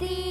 hati.